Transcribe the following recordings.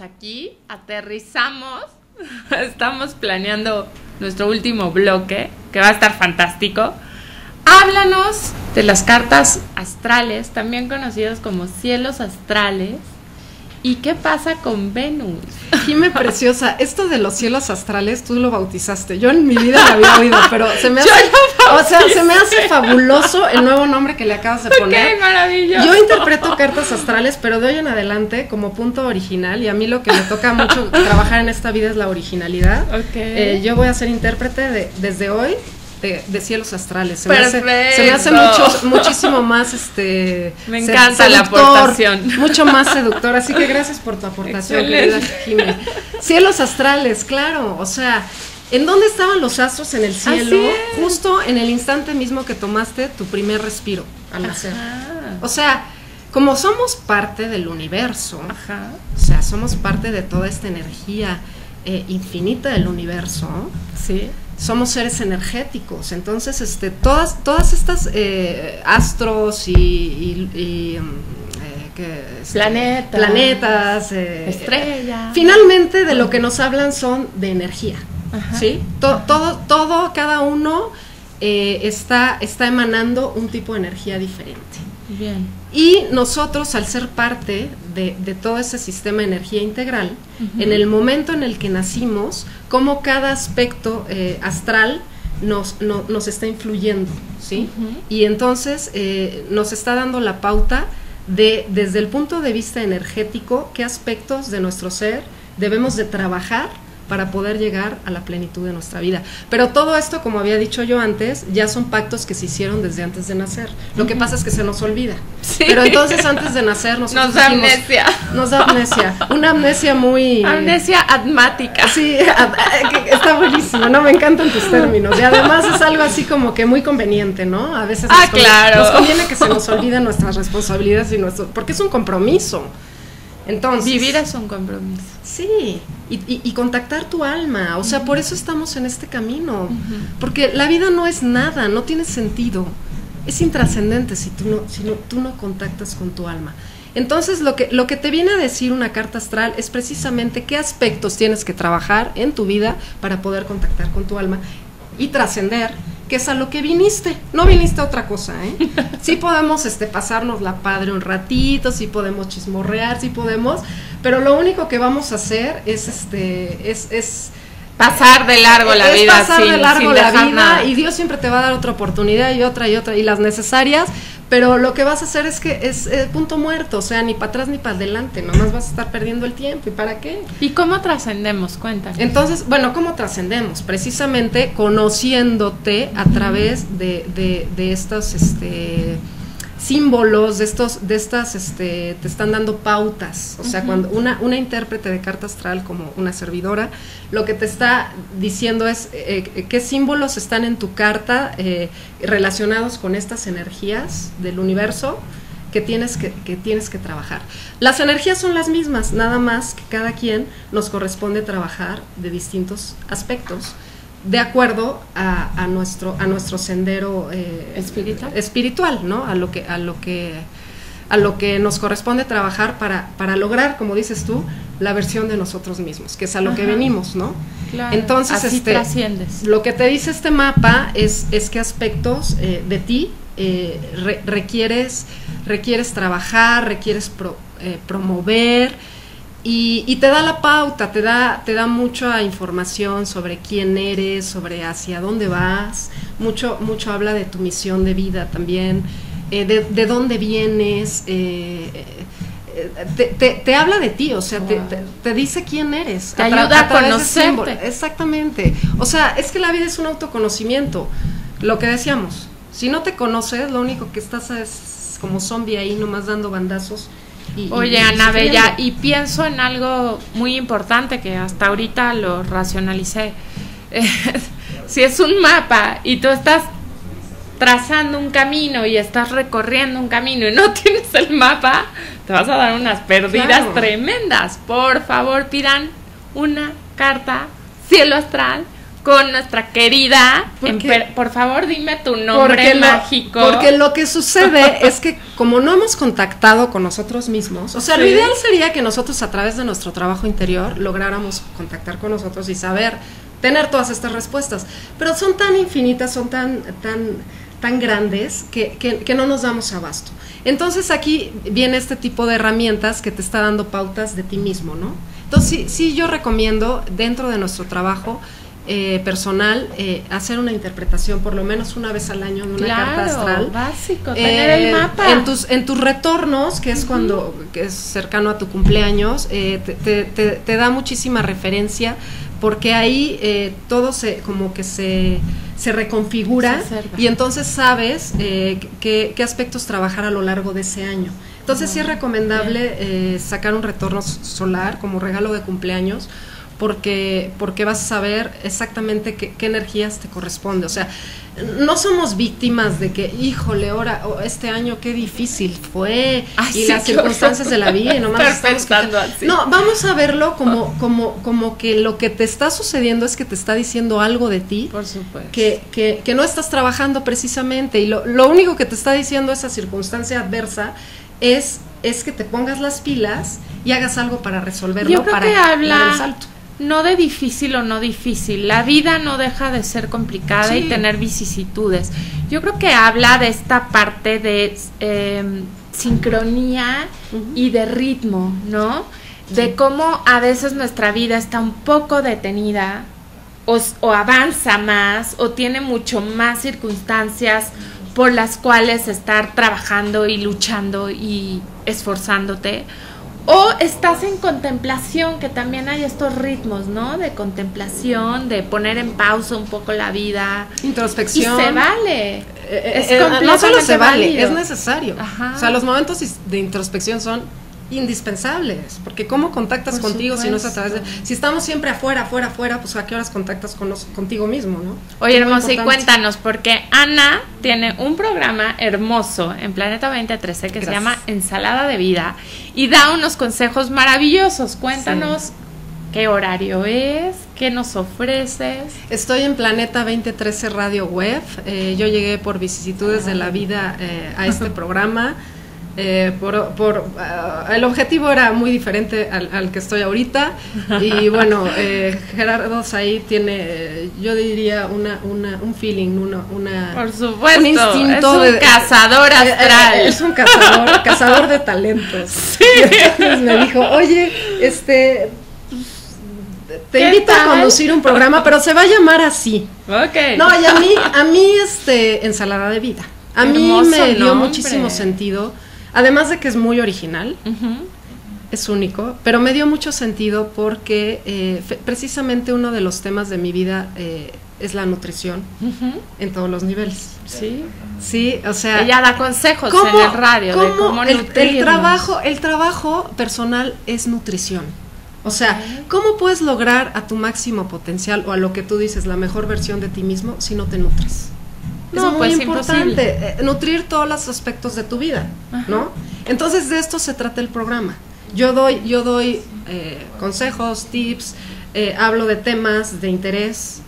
aquí, aterrizamos, estamos planeando nuestro último bloque, que va a estar fantástico. Háblanos de las cartas astrales, también conocidas como cielos astrales. ¿Y qué pasa con Venus? Jime Preciosa, esto de los cielos astrales tú lo bautizaste. Yo en mi vida lo había oído, pero se me hace, o sea, se me hace fabuloso el nuevo nombre que le acabas de poner. ¡Qué maravilloso! Yo interpreto cartas astrales, pero de hoy en adelante como punto original y a mí lo que me toca mucho trabajar en esta vida es la originalidad. Okay. Eh, yo voy a ser intérprete de, desde hoy de, cielos astrales. Se me hace, se me hace mucho, muchísimo más este Me encanta la aportación. Mucho más seductor. Así que gracias por tu aportación, querida Jimé. Cielos astrales, claro. O sea, ¿en dónde estaban los astros en el cielo? Justo en el instante mismo que tomaste tu primer respiro al nacer. O sea, como somos parte del universo, o sea, somos parte de toda esta energía eh, infinita del universo. Sí somos seres energéticos. Entonces, este, todas, todas estas eh, astros y, mm, eh, planetas, planetas eh, estrellas. Finalmente, de lo que nos hablan son de energía. ¿sí? todo, todo, cada uno está, está emanando un tipo de energía diferente. Bien. Y nosotros, al ser parte de, todo ese sistema de energía integral, en el momento en el que nacimos, como cada aspecto eh, astral nos, nos, está influyendo, ¿sí? Y entonces eh, nos está dando la pauta de, desde el punto de vista energético, qué aspectos de nuestro ser debemos de trabajar para poder llegar a la plenitud de nuestra vida. Pero todo esto, como había dicho yo antes, ya son pactos que se hicieron desde antes de nacer. Lo que pasa es que se nos olvida. Pero entonces antes de nacer nos da amnesia. Nos da amnesia. Una amnesia muy... Amnesia admática. Sí, está buenísimo, ¿no? Me encantan tus términos. Y además es algo así como que muy conveniente, ¿no? A veces ah, claro. nos conviene que se nos olviden nuestras responsabilidades y nuestro... Porque es un compromiso. Entonces, Vivir es un compromiso. Sí, y, contactar tu alma. O sea, por eso estamos en este camino. Porque la vida no es nada, no tiene sentido. Es intrascendente si tú no, si no, tú no contactas con tu alma. Entonces, lo que, lo que te viene a decir una carta astral es precisamente qué aspectos tienes que trabajar en tu vida para poder contactar con tu alma y trascender que es a lo que viniste. No viniste a otra cosa, ¿eh? Sí podemos este, pasarnos la padre un ratito, sí podemos chismorrear, sí podemos, pero lo único que vamos a hacer es, este, es, es pasar de largo la vida. Pasar de largo la vida y Dios siempre te va a dar otra oportunidad y otra y otra y las necesarias, pero lo que vas a hacer es que es eh, punto muerto, o sea, ni para atrás ni para adelante, nomás vas a estar perdiendo el tiempo. ¿Y para qué? ¿Y cómo trascendemos? Cuéntame. Entonces, bueno, ¿cómo trascendemos? Precisamente conociéndote a través de, de, de estos, este símbolos, de estos, de estas, este, te están dando pautas. O sea, cuando una, una intérprete de carta astral como una servidora, lo que te está diciendo es eh, eh, qué símbolos están en tu carta eh, relacionados con estas energías del universo que tienes que, que, tienes que trabajar. Las energías son las mismas, nada más que cada quien nos corresponde trabajar de distintos aspectos de acuerdo a, nuestro a nuestro sendero eh, espiritual. espiritual no a lo que a lo que a lo que nos corresponde trabajar para, para lograr como dices tú la versión de nosotros mismos que es a lo que venimos no entonces este, trasciendes. lo que te dice este mapa es es qué aspectos eh, de ti eh, requieres requieres trabajar requieres promover y, te da la pauta, te da, te da mucha información sobre quién eres, sobre hacia dónde vas, mucho, mucho habla de tu misión de vida también, eh, de, dónde vienes, eh, eh, te, habla de ti, o sea, te, dice quién eres. Te ayuda a, conocerte. Exactamente. O sea, es que la vida es un autoconocimiento. Lo que decíamos, si no te conoces, lo único que estás es como zombie ahí nomás dando bandazos Oye, Ana Bella, y pienso en algo muy importante que hasta ahorita lo racionalicé. si es un mapa y tú estás trazando un camino y estás recorriendo un camino y no tienes el mapa, te vas a dar unas perdidas tremendas. Por favor, pidan una carta cielo astral con nuestra querida. ¿Por favor, dime tu nombre lo- mágico. porque lo que sucede es que como no hemos contactado con nosotros mismos, o sea, lo ideal sería que nosotros a través de nuestro trabajo interior lográramos contactar con nosotros y saber tener todas estas respuestas, pero son tan infinitas, son tan tan tan grandes que, que- que no nos damos abasto. Entonces aquí viene este tipo de herramientas que te está dando pautas de ti mismo, ¿no? Entonces sí, sí yo recomiendo dentro de nuestro trabajo eh, personal eh, hacer una interpretación por lo menos una vez al año de una carta astral. básico, Eh, tener el mapa. En tus, en tus retornos, que es cuando que es cercano a tu cumpleaños, eh, te, te- te- te da muchísima referencia porque ahí eh, todo se como que se, se reconfigura Se y entonces sabes eh, qué, qué aspectos trabajar a lo largo de ese año. Entonces sí es recomendable eh, sacar un retorno solar como regalo de cumpleaños porque, porque vas a saber exactamente qué, qué energías te corresponde. O sea, no somos víctimas de que, híjole, ahora, oh, este año qué difícil fue Ay, y sí, las circunstancias horror. de la vida y nomás pensando así. No, vamos a verlo como, como, como que lo que te está sucediendo es que te está diciendo algo de ti Por supuesto. que, que, que no estás trabajando precisamente y lo, lo único que te está diciendo esa circunstancia adversa es, es que te pongas las pilas y hagas algo para resolverlo, Yo creo para que dar el habla salto. No de difícil o no difícil. La vida no deja de ser complicada y tener vicisitudes. Yo creo que habla de esta parte de eh, sincronía y de ritmo, ¿no? De cómo a veces nuestra vida está un poco detenida o avanza más o tiene mucho más circunstancias por las cuales estar trabajando y luchando y esforzándote. O estás en contemplación, que también hay estos ritmos, ¿no? De contemplación, de poner en pausa un poco la vida. Y Introspección. se vale. Eh, eh, Es eh, no solo se vale, es necesario. Ajá. O sea, los momentos de introspección son indispensables, porque cómo contactas Por contigo si no es a través de... Si estamos siempre afuera, afuera, afuera, pues a qué horas contactas con los- contigo mismo, ¿no? Oye, hermosa, y cuéntanos, porque Ana tiene un programa hermoso en Planeta 2013 que se llama Ensalada de Vida y da unos consejos maravillosos. Cuéntanos qué horario es, qué nos ofreces. Estoy en Planeta 2013 Radio Web. Eh, yo llegué por vicisitudes de la vida eh, a este programa. Eh, por, por, ah, el objetivo era muy diferente al, al que estoy ahorita. Y bueno, eh, Gerardo Saí tiene, yo diría, una, una, un feeling, una, una, Por supuesto, un instinto es un de- cazador eh, eh, astral. Es un cazador, cazador de talentos. Y entonces me dijo, oye, este, te ¿Qué invito a conducir un programa, pero se va a llamar así. No, y a mí, a mí, este, ensalada de vida. A mí Hermoso me dio nombre. muchísimo sentido. Además de que es muy original, es único, pero me dio mucho sentido porque eh, precisamente uno de los temas de mi vida eh, es la nutrición en todos los niveles. Sí. Sí, o sea, Ella da consejos ¿cómo- en el radio de cómo cómo el, trabajo, el trabajo personal es nutrición. O sea. ¿cómo puedes lograr a tu máximo potencial o a lo que tú dices la mejor versión de ti mismo si no te nutres? No, muy pues, importante imposible. eh, nutrir todos los aspectos de tu vida, Ajá. ¿no? Entonces de esto se trata el programa. Yo doy, yo doy eh, consejos, tips, eh, hablo de temas de interés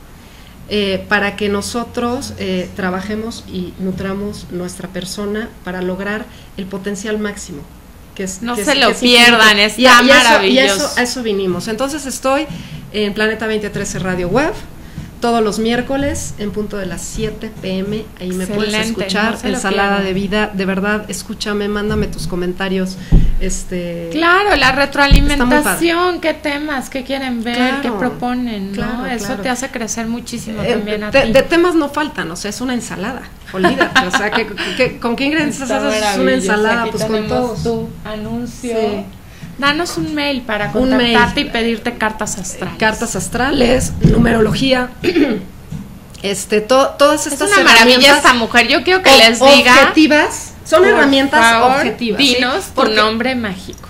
eh, para que nosotros eh, trabajemos y nutramos nuestra persona para lograr el potencial máximo. Que es, No que se es- lo es pierdan, infinito. está Y a- y eso- Y maravilloso. eso, a eso vinimos. Entonces estoy en Planeta 2013 Radio Web todos los miércoles en punto de las 7 pm. Ahí me puedes escuchar. no Ensalada de vida. De verdad, escúchame, mándame tus comentarios. Este, Claro, la retroalimentación, qué temas, qué quieren ver, Claro, qué proponen, ¿no? claro, Eso claro. te hace crecer muchísimo eh, también a ti. de temas no faltan, o sea, es una ensalada. Olvídate, o sea, que, que- ¿con qué ingredientes haces una ensalada? Aquí Pues con todos. tu anuncio. Sí. Danos un mail para Un mail. contactarte y pedirte cartas astrales. Cartas astrales, numerología, este, to- todas Es estas una maravilla esta mujer. Yo quiero que les diga. objetivas, son herramientas favor, objetivas. ¿sí? Dinos tu Porque- nombre mágico.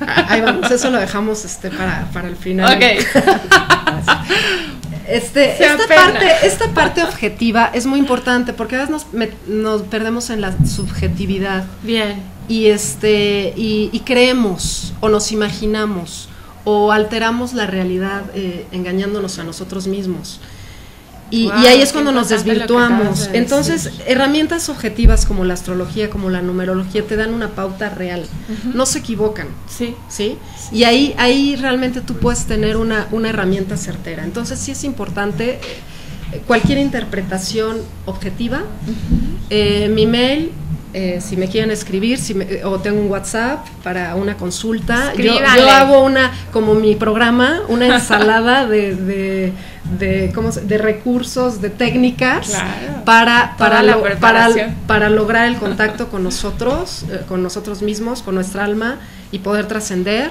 Ah, Ahí vamos, eso lo dejamos este para, para el final. Ok. Este, Se esta, apena. parte, esta parte objetiva es muy importante porque a veces nos, nos perdemos en la subjetividad Bien. y, este, y, y creemos o nos imaginamos o alteramos la realidad eh, engañándonos a nosotros mismos. Y, y ahí es cuando nos desvirtuamos. De Entonces, herramientas objetivas como la astrología, como la numerología, te dan una pauta real. No se equivocan. Sí. sí. Y ahí, ahí realmente tú puedes tener una, una herramienta certera. Entonces, sí es importante eh, cualquier interpretación objetiva. eh, mi mail eh, si me quieren escribir, si me, o tengo un WhatsApp para una consulta. Yo, yo, hago una, como mi programa, una ensalada de, de, de, ¿cómo se, de recursos, de técnicas claro. para, para, lo, para, para, lograr el contacto con nosotros, eh, con nosotros mismos, con nuestra alma y poder trascender.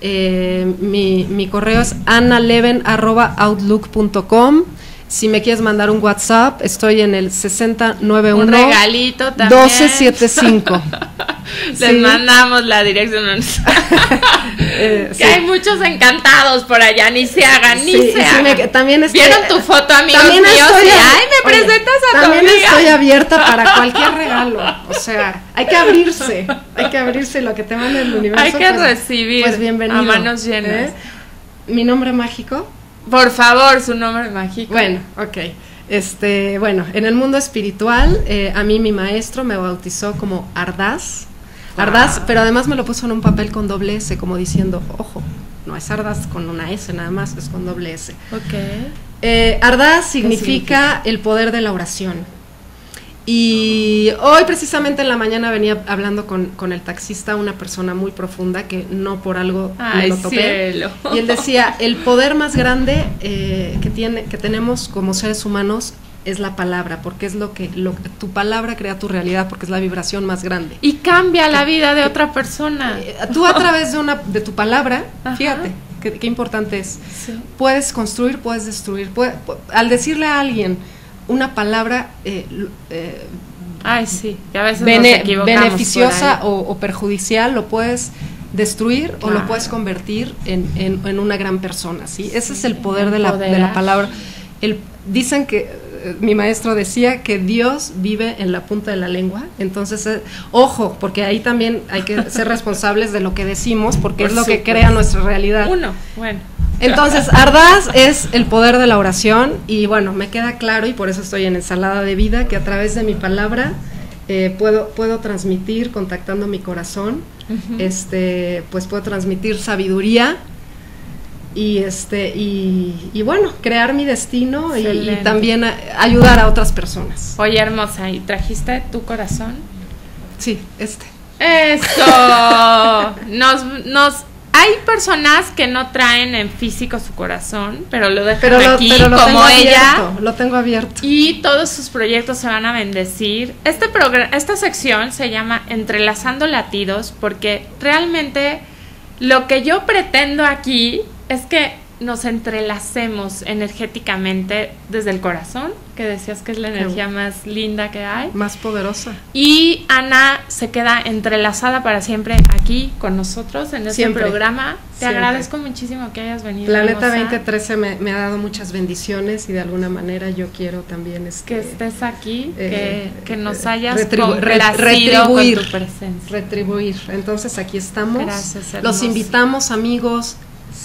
Eh, mi, mi, correo es analeven.outlook.com si me quieres mandar un WhatsApp, estoy en el 6091 un regalito también. 1275. Les sí. mandamos la dirección. eh, sí. hay muchos encantados por allá, ni se hagan, ni sí, se hagan. Me, también estoy, Vieron tu foto, amigos también míos, estoy, y, ay, me oye, presentas a También tu amiga? estoy abierta para cualquier regalo. O sea, hay que abrirse, hay que abrirse lo que te manda el universo. Hay que pues, recibir pues bienvenido, a manos llenas. ¿eh? Mi nombre mágico. Por favor, su nombre mágico. Bueno, ok. Este, bueno, en el mundo espiritual, eh, a mí mi maestro me bautizó como Ardaz. Ardaz, pero además me lo puso en un papel con doble S, como diciendo, ojo, no es Ardaz con una S nada más, es con doble S. Ok. Eh, Ardaz significa, significa el poder de la oración. Y hoy precisamente en la mañana venía hablando con, con, el taxista, una persona muy profunda que no por algo Ay, lo topé. Cielo. Y él decía, el poder más grande eh, que, tiene, que tenemos como seres humanos es la palabra, porque es lo que lo, tu palabra crea tu realidad, porque es la vibración más grande. Y cambia la vida de otra persona. Eh, tú a través de, una, de tu palabra, Ajá. fíjate, qué, importante es, sí. puedes construir, puedes destruir. Puede, al decirle a alguien, una palabra eh, eh, Ay, sí. a veces bene beneficiosa o, o, perjudicial lo puedes destruir claro. o lo puedes convertir en, en, en, una gran persona. ¿sí? Ese es el poder, de la, de la, palabra. El, dicen que mi maestro decía que Dios vive en la punta de la lengua, entonces eh, ojo, porque ahí también hay que ser responsables de lo que decimos, porque Por es lo que crea nuestra realidad. Uno, bueno. Entonces, Ardaz es el poder de la oración y bueno, me queda claro y por eso estoy en ensalada de vida, que a través de mi palabra eh, puedo, puedo transmitir, contactando mi corazón, uh -huh. este, pues puedo transmitir sabiduría y este y, y bueno, crear mi destino y, y, también a, ayudar a otras personas. Oye, hermosa, ¿y trajiste tu corazón? Sí, este. Eso. nos, nos hay personas que no traen en físico su corazón, pero lo dejan pero lo, aquí pero lo como tengo ella. Abierto, lo tengo abierto. Y todos sus proyectos se van a bendecir. Este esta sección se llama Entrelazando Latidos porque realmente lo que yo pretendo aquí es que nos entrelacemos energéticamente desde el corazón, que decías que es la energía más linda que hay. Más poderosa. Y Ana se queda entrelazada para siempre aquí con nosotros en este siempre, programa. Te siempre. agradezco muchísimo que hayas venido. Planeta hermosa. 2013 me, me, ha dado muchas bendiciones y de alguna manera yo quiero también este, que estés aquí, eh, que, que, nos hayas retribu retribuir, con tu presencia. Retribuir. Entonces aquí estamos. Gracias. Los invitamos, amigos,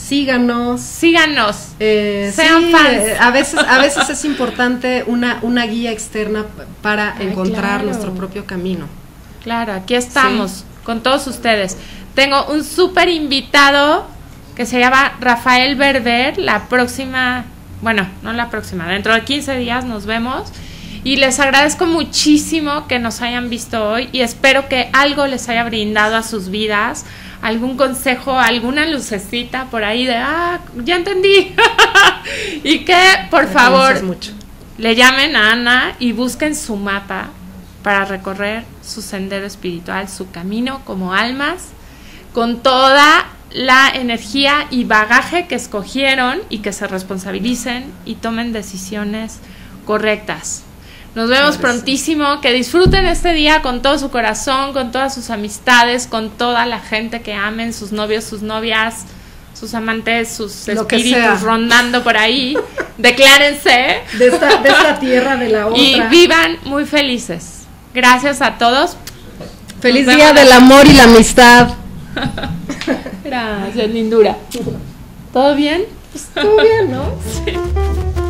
síganos. Síganos. Eh, Sean sí, fans. A veces, a veces es importante una, una guía externa para Ay, encontrar claro. nuestro propio camino. Claro, aquí estamos sí. con todos ustedes. Tengo un súper invitado que se llama Rafael Berber. La próxima, bueno, no la próxima, dentro de 15 días nos vemos. Y les agradezco muchísimo que nos hayan visto hoy y espero que algo les haya brindado a sus vidas, algún consejo, alguna lucecita por ahí de, ah, ya entendí. y que, por Me favor, mucho. le llamen a Ana y busquen su mapa para recorrer su sendero espiritual, su camino como almas, con toda la energía y bagaje que escogieron y que se responsabilicen y tomen decisiones correctas. Nos vemos prontísimo, que disfruten este día con todo su corazón, con todas sus amistades, con toda la gente que amen, sus novios, sus novias, sus amantes, sus Lo espíritus rondando por ahí. Declárense De esta, de esta tierra, de la otra. y vivan muy felices. Gracias a todos. Feliz día del amor y la amistad. Gracias, lindura. ¿Todo bien? Pues todo bien, ¿no? Sí.